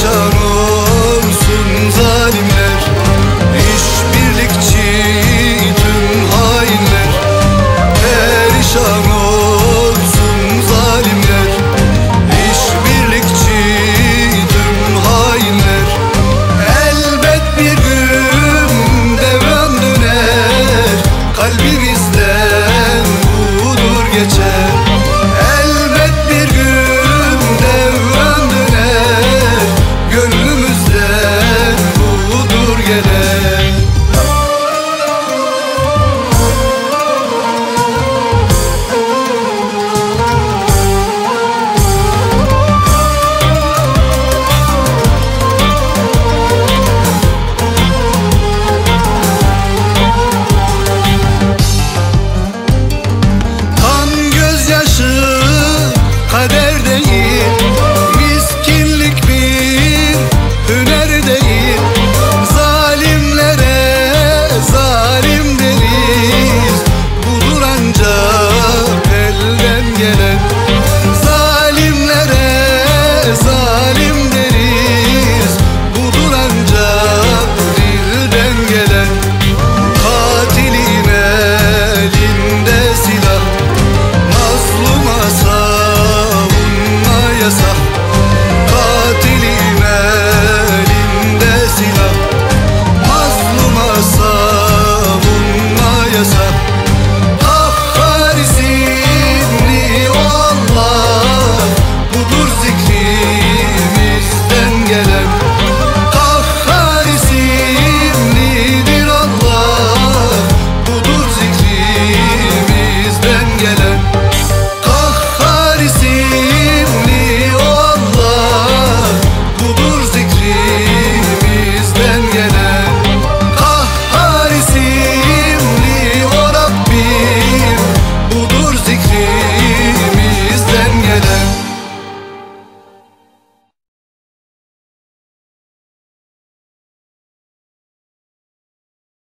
sorrow